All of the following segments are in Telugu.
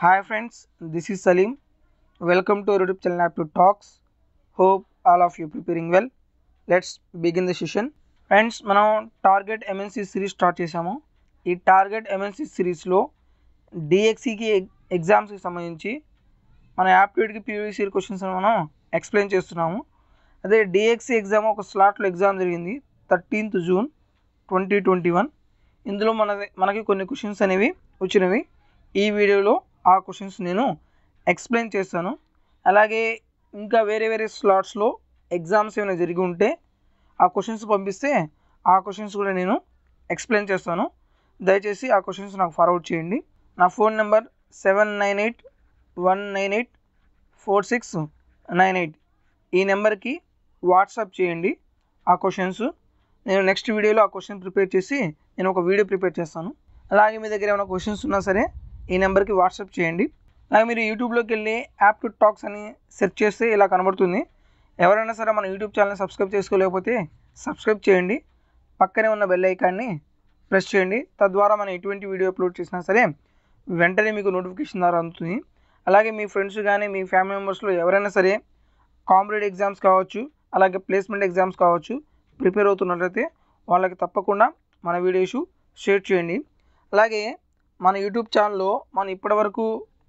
Hi friends this is Salim welcome to YouTube channel app to talks hope all of you preparing well let's begin the session friends మనం టార్గెట్ ఎంఎన్సి సిరీస్ స్టార్ట్ చేసాము ఈ టార్గెట్ ఎంఎన్సి సిరీస్లో డిఎక్సికి ఎగ్జామ్స్కి సంబంధించి మన యాప్టిట్యూడ్కి పీవీసీ క్వశ్చన్స్ మనం ఎక్స్ప్లెయిన్ చేస్తున్నాము. అదే డిఎక్సి ఎగ్జామ్ ఒక స్లాట్లో ఎగ్జామ్ జరిగింది thirteenth June twenty twenty one ఇందులో మన మనకి కొన్ని క్వశ్చన్స్ అనేవి వచ్చినవి. ఈ వీడియోలో ఆ క్వశ్చన్స్ నేను ఎక్స్ప్లెయిన్ చేస్తాను. అలాగే ఇంకా వేరే వేరే స్లాట్స్లో ఎగ్జామ్స్ ఏమైనా జరిగి ఉంటే ఆ క్వశ్చన్స్ పంపిస్తే ఆ క్వశ్చన్స్ కూడా నేను ఎక్స్ప్లెయిన్ చేస్తాను. దయచేసి ఆ క్వశ్చన్స్ నాకు ఫార్వర్డ్ చేయండి. నా phone number seven nine eight one nine eight four six nine eight ఈ నెంబర్కి వాట్సాప్ చేయండి ఆ క్వశ్చన్స్ నేను నెక్స్ట్ వీడియోలో ఆ క్వశ్చన్ ప్రిపేర్ చేసి నేను ఒక వీడియో ప్రిపేర్ చేస్తాను. అలాగే మీ దగ్గర ఏమైనా క్వశ్చన్స్ ఉన్నా సరే ఈ నెంబర్కి వాట్సాప్ చేయండి. అలాగే మీరు యూట్యూబ్లోకి వెళ్ళి యాప్ టు టాక్స్ అని సెర్చ్ చేస్తే ఇలా కనబడుతుంది. ఎవరైనా సరే మన యూట్యూబ్ ఛానల్ని సబ్స్క్రైబ్ చేసుకోలేకపోతే సబ్స్క్రైబ్ చేయండి. పక్కనే ఉన్న బెల్ ఐకాన్ని ప్రెస్ చేయండి. తద్వారా మనం ఎటువంటి వీడియో అప్లోడ్ చేసినా సరే వెంటనే మీకు నోటిఫికేషన్ ద్వారా అందుతుంది. అలాగే మీ ఫ్రెండ్స్ కానీ మీ ఫ్యామిలీ మెంబర్స్లో ఎవరైనా సరే కాంపిటేటివ్ ఎగ్జామ్స్ కావచ్చు అలాగే ప్లేస్మెంట్ ఎగ్జామ్స్ కావచ్చు ప్రిపేర్ అవుతున్నట్లయితే వాళ్ళకి తప్పకుండా మన వీడియోస్ షేర్ చేయండి. అలాగే మన యూట్యూబ్ ఛానల్లో మనం ఇప్పటివరకు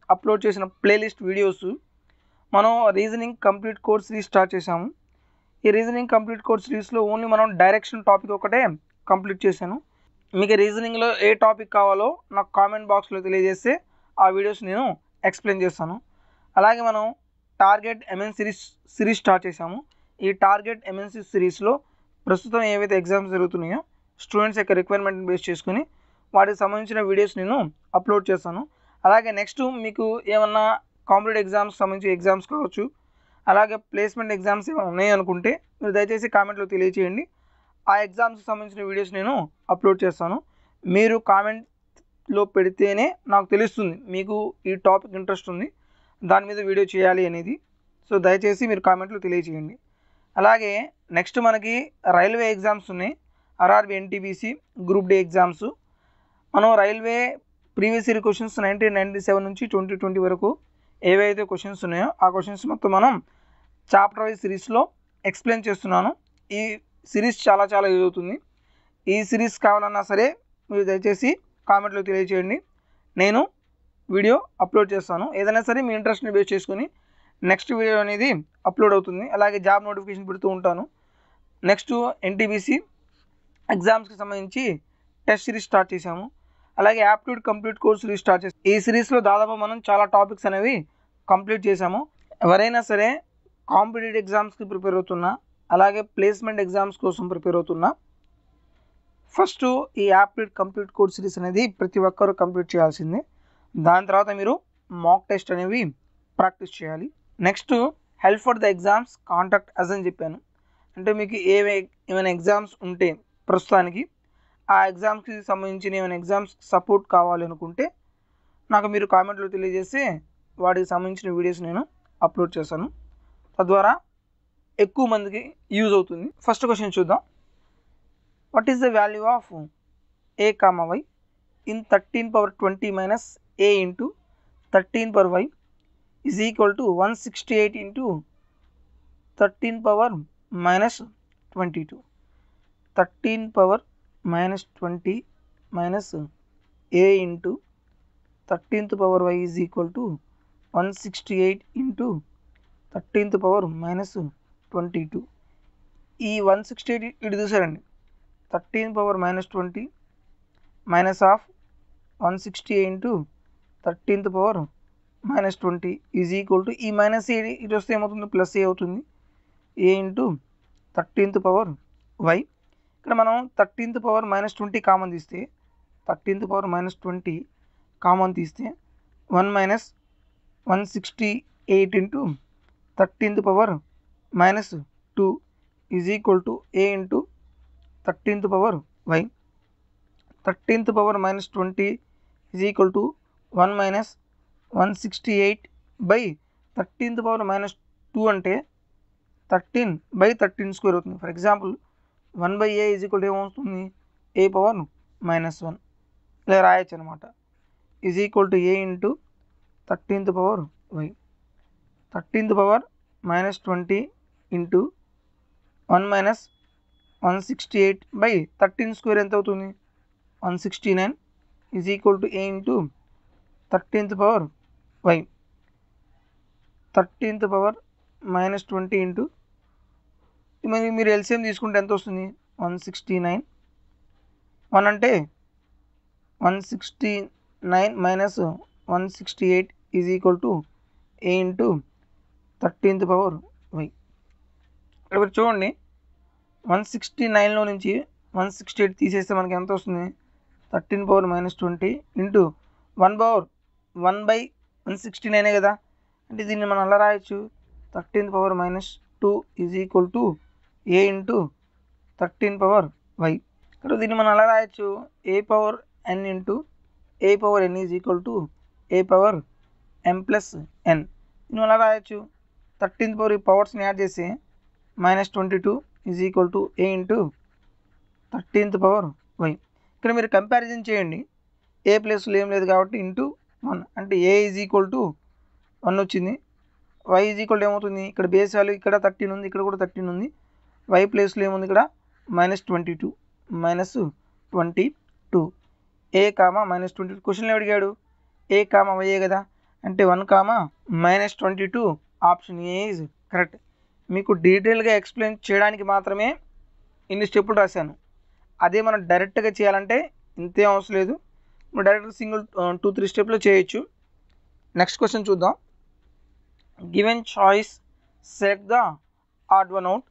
అప్లోడ్ చేసిన ప్లేలిస్ట్ వీడియోస్ మనం reasoning complete course series start చేసాము ఈ రీజనింగ్ కంప్లీట్ కోర్స్ సిరీస్లో ఓన్లీ మనం డైరెక్షన్ టాపిక్ ఒకటే కంప్లీట్ చేశాను. మీకు రీజనింగ్లో ఏ టాపిక్ కావాలో నాకు కామెంట్ బాక్స్లో తెలియజేస్తే ఆ వీడియోస్ నేను ఎక్స్ప్లెయిన్ చేస్తాను. అలాగే మనం target MN series series start చేసాము ఈ టార్గెట్ ఎంఎన్సీ సిరీస్లో ప్రస్తుతం ఏవైతే ఎగ్జామ్స్ జరుగుతున్నాయో స్టూడెంట్స్ యొక్క రిక్వైర్మెంట్ బేస్ చేసుకుని వాటికి సంబంధించిన వీడియోస్ నేను అప్లోడ్ చేస్తాను. అలాగే నెక్స్ట్ మీకు ఏమన్నా కాంపిటేటివ్ ఎగ్జామ్స్ సంబంధించి ఎగ్జామ్స్ కావచ్చు అలాగే ప్లేస్మెంట్ ఎగ్జామ్స్ ఏమైనా ఉన్నాయనుకుంటే మీరు దయచేసి కామెంట్లో తెలియచేయండి. ఆ ఎగ్జామ్స్కి సంబంధించిన వీడియోస్ నేను అప్లోడ్ చేస్తాను. మీరు కామెంట్లో పెడితేనే నాకు తెలుస్తుంది మీకు ఈ టాపిక్ ఇంట్రెస్ట్ ఉంది దాని మీద వీడియో చేయాలి అనేది. సో దయచేసి మీరు కామెంట్లో తెలియచేయండి. అలాగే నెక్స్ట్ మనకి రైల్వే ఎగ్జామ్స్ ఉన్నాయి. RRB NTPC group D exams మనం railway previous year questions nineteen ninety seven నుంచి ట్వంటీ ట్వంటీ వరకు ఏవైతే క్వశ్చన్స్ ఉన్నాయో ఆ క్వశ్చన్స్ మొత్తం మనం చాప్టర్ వైజ్ సిరీస్లో ఎక్స్ప్లెయిన్ చేస్తున్నాను. ఈ సిరీస్ చాలా చాలా యూజ్ అవుతుంది. ఈ సిరీస్ కావాలన్నా సరే మీరు దయచేసి కామెంట్లో తెలియజేయండి నేను వీడియో అప్లోడ్ చేస్తాను. ఏదైనా సరే మీ ఇంట్రెస్ట్ని బేస్ చేసుకొని నెక్స్ట్ వీడియో అనేది అప్లోడ్ అవుతుంది. అలాగే జాబ్ నోటిఫికేషన్ పెడుతూ ఉంటాను. నెక్స్ట్ ఎన్టీబీసీ ఎగ్జామ్స్కి సంబంధించి టెస్ట్ సిరీస్ స్టార్ట్ చేశాము. అలాగే aptitude complete course series start ఈ సిరీస్లో దాదాపు మనం చాలా టాపిక్స్ అనేవి కంప్లీట్ చేసాము ఎవరైనా సరే కాంపిటేటివ్ ఎగ్జామ్స్కి ప్రిపేర్ అవుతున్నా అలాగే ప్లేస్మెంట్ ఎగ్జామ్స్ కోసం ప్రిపేర్ అవుతున్నా ఫస్ట్ ఈ యాప్ట్యూడ్ కంప్లీట్ కోర్స్ సిరీస్ అనేది ప్రతి ఒక్కరూ కంప్లీట్ చేయాల్సిందే. దాని తర్వాత మీరు మాక్ టెస్ట్ అనేవి ప్రాక్టీస్ చేయాలి. Next help for the exams contact us అని చెప్పాను. అంటే మీకు ఏవే ఏమైనా ఎగ్జామ్స్ ఉంటే ప్రస్తుతానికి ఆ ఎగ్జామ్స్కి సంబంధించిన ఏమైనా ఎగ్జామ్స్ సపోర్ట్ కావాలనుకుంటే నాకు మీరు కామెంట్లో తెలియజేస్తే వాటికి సంబంధించిన వీడియోస్ నేను అప్లోడ్ చేస్తాను. తద్వారా ఎక్కువ మందికి యూజ్ అవుతుంది. ఫస్ట్ క్వశ్చన్ చూద్దాం. What is the value of A comma Y in thirteen power twenty minus A into thirteen power Y is equal to one sixty eight into thirteen power minus twenty two thirteen power minus twenty minus A into thirteenth power Y is equal to one sixty eight into thirteenth power minus twenty two ఈ వన్ సిక్స్టీ ఎయిట్ ఇటు చూసారండి. Thirteen power minus twenty minus of one sixty into thirteenth power minus twenty is equal to ఈ మైనస్ ఏ ఇటు వస్తే ఏమవుతుంది? ప్లస్ ఏ అవుతుంది. A into thirteenth power Y ఇక్కడ మనం thirteenth power minus twenty common తీస్తే thirteenth power minus twenty common తీస్తే one minus one sixty eight into thirteenth power minus two is equal to A into thirteenth power Y thirteenth power minus twenty is equal to one minus one sixty eight by thirteenth power minus two అంటే థర్టీన్ బై థర్టీన్ స్క్వేర్ అవుతుంది. For example one by A is equal ఏమవుతుంది ఏ పవర్ మైనస్ వన్ ఇలా రాయొచ్చు అనమాట is equal to A into thirteenth power Y thirteenth power minus twenty into one minus one sixty eight by thirteen square ఎంత అవుతుంది? One sixty nine is equal to A into thirteenth power Y thirteenth power minus twenty into మరి మీరు ఎల్సిఎం తీసుకుంటే ఎంత వస్తుంది? వన్ సిక్స్టీ నైన్ వన్ అంటే one sixty nine minus one sixty eight is equal to A into thirteenth power Y ఇక్కడ చూడండి. వన్ సిక్స్టీ నైన్లో నుంచి వన్ సిక్స్టీ ఎయిట్ తీసేస్తే మనకి ఎంత వస్తుంది? Thirteen power minus twenty into one power one by one sixty నైనే కదా? అంటే దీన్ని మనం అలా రాయొచ్చు? Thirteenth power minus two is equal to A into thirteen power Y ఇక్కడ దీన్ని మనం అలా రాయొచ్చు? A power N into A power N is equal to A power M plus N దీన్ని మనం అలా రాయొచ్చు? థర్టీన్త్ పవర్ ఈ పవర్స్ని యాడ్ చేసి minus twenty two is equal to A into thirteenth power Y ఇక్కడ మీరు కంపారిజన్ చేయండి. ఏ ప్లేస్లో ఏం లేదు కాబట్టి ఇంటూ వన్ అంటే A is equal to one వచ్చింది. వై ఈజ్ ఈక్వల్ ఏమవుతుంది? ఇక్కడ బేస్ వాల్యూ ఇక్కడ థర్టీన్ ఉంది ఇక్కడ కూడా థర్టీన్ ఉంది. వై ప్లేస్లో ఏముంది ఇక్కడ? Minus twenty two minus twenty two A comma minus twenty two క్వశ్చన్లో అడిగాడు? ఏ కామా వైయే కదా? అంటే one comma minus twenty two option A is correct మీకు డీటెయిల్గా ఎక్స్ప్లెయిన్ చేయడానికి మాత్రమే ఇన్ని స్టెప్పులు రాశాను. అదే మనం డైరెక్ట్గా చేయాలంటే ఇంతే అవసరం లేదు. మనం సింగిల్ టూ త్రీ స్టెప్లో చేయొచ్చు. నెక్స్ట్ క్వశ్చన్ చూద్దాం. Given choice set the odd one out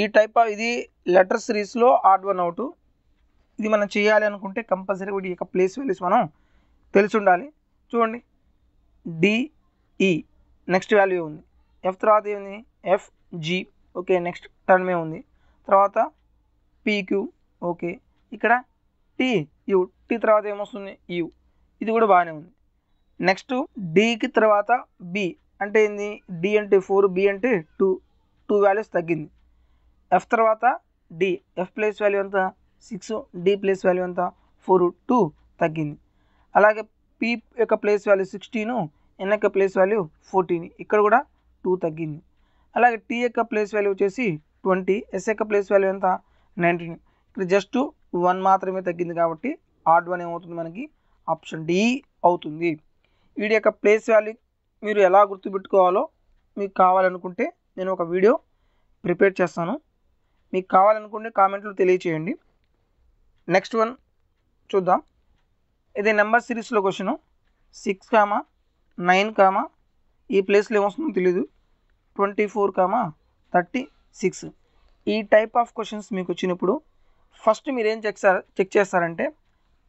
ఈ టైప్ ఆఫ్ ఇది లెటర్ సిరీస్లో ఆడ్ వన్ అవుట్ ఇది మనం చేయాలి అనుకుంటే కంపల్సరీ వీటి యొక్క ప్లేస్ వాల్యూస్ మనం తెలిసి ఉండాలి చూడండి డిఈ నెక్స్ట్ వాల్యూ ఉంది. ఎఫ్ తర్వాత ఏముంది? ఎఫ్ జి ఓకే నెక్స్ట్ టర్మే ఉంది. తర్వాత పీక్యూ ఓకే ఇక్కడ టీ యు టీ తర్వాత ఏమొస్తుంది? యు ఇది కూడా బాగానే ఉంది. నెక్స్ట్ డికి తర్వాత బి అంటే ఏంది? డి అంటే ఫోర్ బి అంటే టూ టూ వాల్యూస్ తగ్గింది. ఎఫ్ తర్వాత డి ఎఫ్ ప్లేస్ వాల్యూ ఎంత? సిక్స్ డి ప్లేస్ వాల్యూ ఎంత? ఫోర్ టూ తగ్గింది. అలాగే పి యొక్క ప్లేస్ వాల్యూ సిక్స్టీను ఎన్ యొక్క ప్లేస్ వాల్యూ ఫోర్టీన్ ఇక్కడ కూడా టూ తగ్గింది. అలాగే టీ యొక్క ప్లేస్ వాల్యూ వచ్చేసి ట్వంటీ ఎస్ యొక్క ప్లేస్ వాల్యూ ఎంత? నైన్టీన్ ఇక్కడ జస్ట్ వన్ మాత్రమే తగ్గింది కాబట్టి ఆడ్ వన్ ఏమవుతుంది మనకి? ఆప్షన్ డి అవుతుంది. వీడి యొక్క ప్లేస్ వాల్యూ మీరు ఎలా గుర్తుపెట్టుకోవాలో మీకు కావాలనుకుంటే నేను ఒక వీడియో ప్రిపేర్ చేస్తాను. మీకు కావాలనుకుంటే కామెంట్లో తెలియచేయండి. నెక్స్ట్ వన్ చూద్దాం. ఇది నెంబర్ సిరీస్లో question six comma nine comma ఈ ప్లేస్లో ఏమొస్తుందో తెలీదు. Twenty four comma thirty six ఈ టైప్ ఆఫ్ క్వశ్చన్స్ మీకు వచ్చినప్పుడు ఫస్ట్ మీరు ఏం చెక్ చెక్ చేస్తారంటే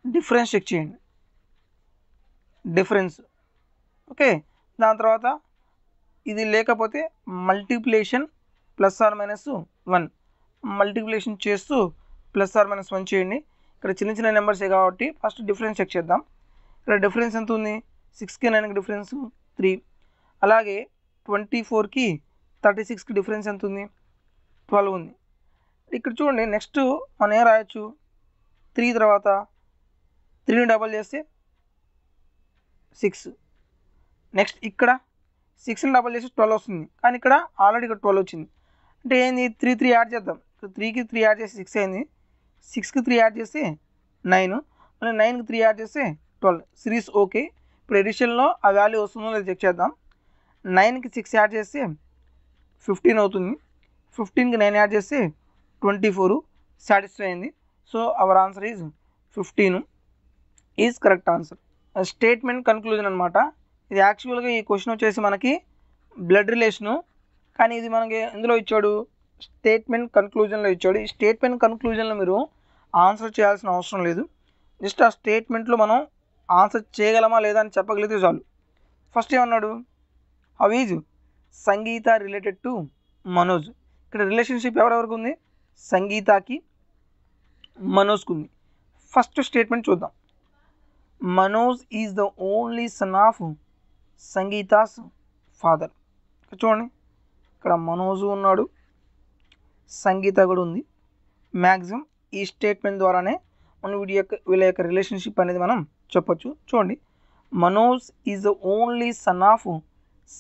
డిఫరెన్స్ చెక్ చేయండి. డిఫరెన్స్ ఓకే దాని తర్వాత ఇది లేకపోతే multiplication plus or minus one multiplication చేస్తూ ప్లస్ ఆర్ మైనస్ వన్ చేయండి. ఇక్కడ చిన్న చిన్న నెంబర్సే కాబట్టి ఫస్ట్ డిఫరెన్స్ చెక్ చేద్దాం. ఇక్కడ డిఫరెన్స్ ఎంత ఉంది? సిక్స్కి నైన్కి డిఫరెన్స్ త్రీ అలాగే ట్వంటీ ఫోర్కి థర్టీ సిక్స్కి డిఫరెన్స్ ఎంత ఉంది? ట్వెల్వ్ ఉంది. ఇక్కడ చూడండి నెక్స్ట్ మనం ఏం రాయొచ్చు? త్రీ తర్వాత త్రీని డబల్ చేస్తే సిక్స్ నెక్స్ట్ ఇక్కడ సిక్స్ని డబల్ చేసి ట్వెల్వ్ వస్తుంది. కానీ ఇక్కడ ఆల్రెడీ ఇక్కడ ట్వెల్వ్ వచ్చింది. అంటే ఏంది? త్రీ త్రీ యాడ్ చేద్దాం. సో త్రీకి త్రీ యాడ్ చేసి సిక్స్ అయింది. సిక్స్కి త్రీ యాడ్ చేస్తే నైన్ మళ్ళీ నైన్కి త్రీ యాడ్ చేస్తే ట్వెల్వ్ సిరీస్ ఓకే. ఇప్పుడు ఎడిషన్లో ఆ వాల్యూ వస్తుందో లేదో చెక్ చేద్దాం. నైన్కి సిక్స్ యాడ్ చేస్తే ఫిఫ్టీన్ అవుతుంది. ఫిఫ్టీన్కి నైన్ యాడ్ చేస్తే ట్వంటీ ఫోర్ సాటిస్ఫై అయింది. So our answer is fifteen is correct answer statement conclusion అనమాట ఇది యాక్చువల్గా ఈ క్వశ్చన్ వచ్చేసి మనకి బ్లడ్ రిలేషను కానీ ఇది మనకి ఎందులో ఇచ్చాడు? స్టేట్మెంట్ కన్క్లూజన్లో ఇచ్చాడు. ఈ స్టేట్మెంట్ కన్క్లూజన్లో మీరు ఆన్సర్ చేయాల్సిన అవసరం లేదు. జస్ట్ ఆ స్టేట్మెంట్లో మనం ఆన్సర్ చేయగలమా లేదా అని చెప్పగలిగితే చాలు. ఫస్ట్ ఏమన్నాడు? How is Sangeetha related to Manoj. ఇక్కడ రిలేషన్షిప్ ఎవరెవరికి ఉంది? సంగీతకి మనోజ్కి ఉంది. ఫస్ట్ స్టేట్మెంట్ చూద్దాం. Manoj is the only son of Sangeetha's father చూడండి. ఇక్కడ మనోజు ఉన్నాడు. సంగీత కూడా ఉంది. మ్యాక్సిమం ఈ స్టేట్మెంట్ ద్వారానే మనం వీడి యొక్క వీళ్ళ యొక్క రిలేషన్షిప్ అనేది మనం చెప్పొచ్చు. చూడండి. Manoj is the only son of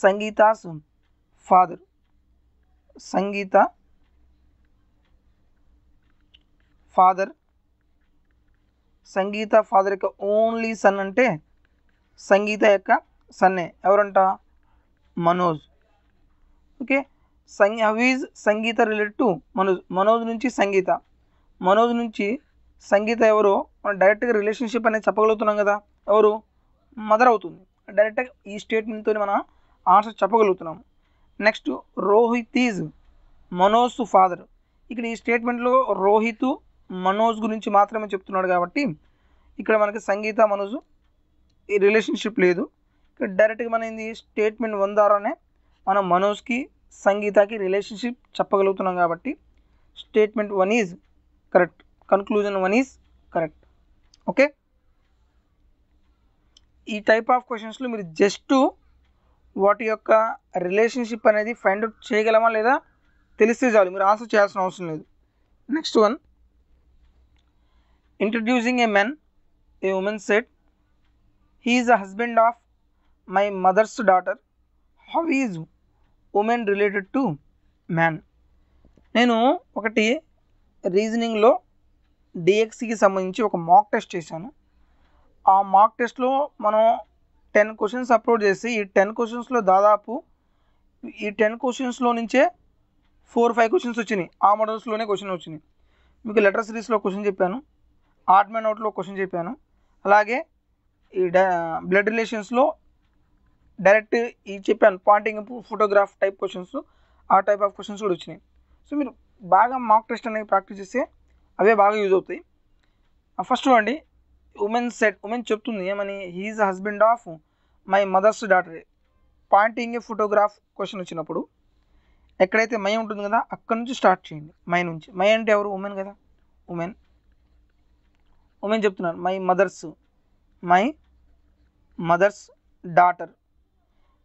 Sangeetha's father Sangeetha father Sangeetha father యొక్క ఓన్లీ సన్ అంటే సంగీత యొక్క సన్నే ఎవరంట? Manoj okay Sangi how is is Sangeetha related to Manoj Manoj నుంచి సంగీత. మనోజ్ నుంచి సంగీత ఎవరో మనం డైరెక్ట్గా రిలేషన్షిప్ అనేది చెప్పగలుగుతున్నాం కదా ఎవరు? మదర్ అవుతుంది. డైరెక్ట్గా ఈ స్టేట్మెంట్తో మనం answer చెప్పగలుగుతున్నాం. Next Rohit is Manoj father. ఇక్కడ ఈ స్టేట్మెంట్లో రోహిత్ మనోజ్ గురించి మాత్రమే చెప్తున్నాడు కాబట్టి ఇక్కడ మనకి సంగీత మనోజ్ ఈ రిలేషన్షిప్ లేదు. ఇక్కడ డైరెక్ట్గా మన ఏంది? స్టేట్మెంట్ వన్ ద్వారానే మనం మనోజ్కి సంగీతకి రిలేషన్షిప్ చెప్పగలుగుతున్నాం కాబట్టి statement one is correct conclusion one is correct okay ఈ టైప్ ఆఫ్ క్వశ్చన్స్లో మీరు జస్ట్ వాటి యొక్క రిలేషన్షిప్ అనేది ఫైండ్ అవుట్ చేయగలమా లేదా తెలిస్తే చాలు. మీరు ఆన్సర్ చేయాల్సిన అవసరం లేదు. Next one introducing a men a women set he is a husband of my mother's daughter how is women related to man నేను ఒకటి రీజనింగ్లో డిఎక్సికి సంబంధించి ఒక మాక్ టెస్ట్ చేశాను. ఆ మాక్ టెస్ట్లో మనం టెన్ క్వశ్చన్స్ అప్లోడ్ చేసి ఈ టెన్ క్వశ్చన్స్లో దాదాపు ఈ టెన్ క్వశ్చన్స్లో నుంచే ఫోర్ ఫైవ్ క్వశ్చన్స్ వచ్చినాయి. ఆ మోడల్స్లోనే క్వశ్చన్ వచ్చినాయి. మీకు లెటర్ సిరీస్లో క్వశ్చన్ చెప్పాను. ఆర్ట్ మ్యాన్ అవుట్లో క్వశ్చన్ చెప్పాను. అలాగే ఈ బ్లడ్ రిలేషన్స్లో డైరెక్ట్ ఈ చెప్పాను పాయింటింగ్ ఫోటోగ్రాఫ్ టైప్ క్వశ్చన్స్ ఆ టైప్ ఆఫ్ క్వశ్చన్స్ కూడా వచ్చినాయి. సో మీరు బాగా మాక్ టెస్ట్ అనేది ప్రాక్టీస్ చేస్తే అవే బాగా యూజ్ అవుతాయి. Uh, ఫస్ట్ చూడండి ఉమెన్ సెట్ ఉమెన్ చెప్తుంది ఏమని he is husband of my mother's daughter pointing photograph question వచ్చినప్పుడు ఎక్కడైతే మై ఉంటుంది కదా అక్కడ నుంచి స్టార్ట్ చేయండి. మై నుంచి. మై అంటే ఎవరు? ఉమెన్ కదా? ఉమెన్ ఉమెన్ చెప్తున్నారు my mother's my mother's daughter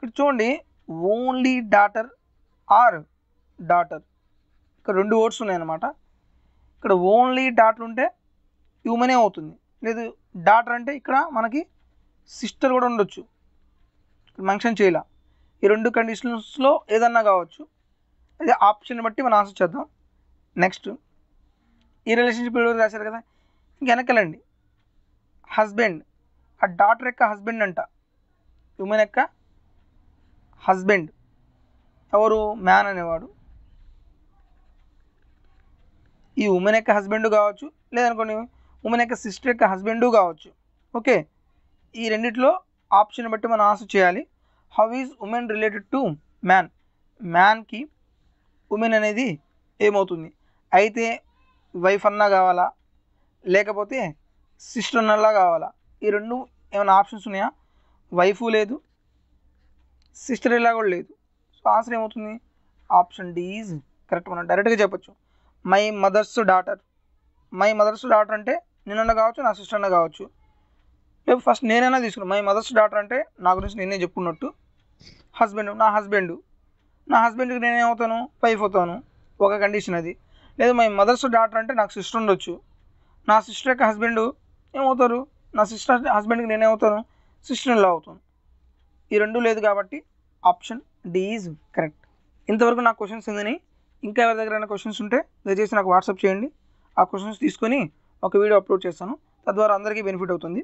ఇక్కడ చూడండి ఓన్లీ డాటర్ ఆర్ డాటర్ ఇక్కడ రెండు వర్డ్స్ ఉన్నాయన్నమాట. ఇక్కడ ఓన్లీ డాటర్ ఉంటే హ్యూమనే అవుతుంది. లేదు డాటర్ అంటే ఇక్కడ మనకి సిస్టర్ కూడా ఉండొచ్చు. మెన్షన్ చేయాల. ఈ రెండు కండిషన్స్లో ఏదన్నా కావచ్చు. అదే ఆప్షన్ బట్టి మనం ఆన్సర్ చేద్దాం. నెక్స్ట్ ఈ రిలేషన్షిప్ రాశారు కదా? ఇంక వెనకలండి. హస్బెండ్ ఆ డాటర్ యొక్క హస్బెండ్ అంట. ఉమెన్ యొక్క హస్బెండ్ ఎవరు మ్యాన్ అనేవాడు. ఈ ఉమెన్ యొక్క హస్బెండ్ కావచ్చు లేదనుకోండి ఉమెన్ యొక్క సిస్టర్ యొక్క హస్బెండ్ కావచ్చు. ఓకే? ఈ రెండిట్లో ఆప్షన్ బట్టి మనం ఆన్సర్ చేయాలి. How is women related to man? మ్యాన్కి women అనేది ఏమవుతుంది? అయితే వైఫ్ అన్నా కావాలా? లేకపోతే సిస్టర్ అన్నలా కావాలా? ఈ రెండు ఏమైనా ఆప్షన్స్ ఉన్నాయా? వైఫ్ లేదు సిస్టర్ ఇలా కూడా లేదు. సో ఆన్సర్ ఏమవుతుంది? Option D is correct. మనం డైరెక్ట్గా చెప్పొచ్చు. My mother's daughter. My mother's daughter అంటే నేనన్నా కావచ్చు నా సిస్టర్ అన్న కావచ్చు. రేపు ఫస్ట్ నేనైనా తీసుకున్నాను మై మదర్స్ డాటర్ అంటే నా గురించి నేనే చెప్పుకున్నట్టు. హస్బెండ్ నా హస్బెండ్. నా హస్బెండ్కి నేనేమవుతాను వైఫ్ అవుతాను. ఒక కండిషన్ అది. లేదు మై మదర్స్ డాటర్ అంటే నాకు సిస్టర్ ఉండొచ్చు. నా సిస్టర్ యొక్క హస్బెండ్ ఏమవుతారు? నా సిస్టర్ హస్బెండ్కి నేనేమవుతాను సిస్టర్ ఇలా అవుతాను. ఈ రెండు లేదు కాబట్టి ఆప్షన్ డి ఈజ్ కరెక్ట్. ఇంతవరకు నా క్వశ్చన్స్ ఉందని. ఇంకా ఎవరి దగ్గర క్వశ్చన్స్ ఉంటే దయచేసి నాకు వాట్సాప్ చేయండి. ఆ క్వశ్చన్స్ తీసుకొని ఒక వీడియో అప్లోడ్ చేస్తాను. తద్వారా అందరికీ బెనిఫిట్ అవుతుంది.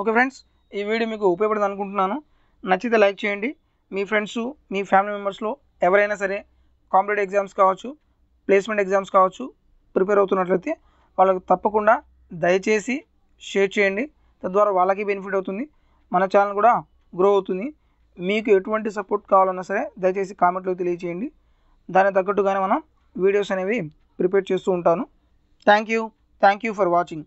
ఓకే ఫ్రెండ్స్ ఈ వీడియో మీకు ఉపయోగపడదని అనుకుంటున్నాను. నచ్చితే లైక్ చేయండి. మీ ఫ్రెండ్స్ మీ ఫ్యామిలీ మెంబర్స్లో ఎవరైనా సరే కాంపిటేటివ్ ఎగ్జామ్స్ కావచ్చు ప్లేస్మెంట్ ఎగ్జామ్స్ కావచ్చు ప్రిపేర్ అవుతున్నట్లయితే వాళ్ళకు తప్పకుండా దయచేసి షేర్ చేయండి. తద్వారా వాళ్ళకి బెనిఫిట్ అవుతుంది. మన ఛానల్ కూడా గ్రో అవుతుంది. మీకు ఎటువంటి సపోర్ట్ కావాలన్నా సరే దయచేసి కామెంట్లో తెలియచేయండి. దానికి తగ్గట్టుగానే మనం వీడియోస్ అనేవి ప్రిపేర్ చేస్తూ ఉంటాను. Thank you thank you for watching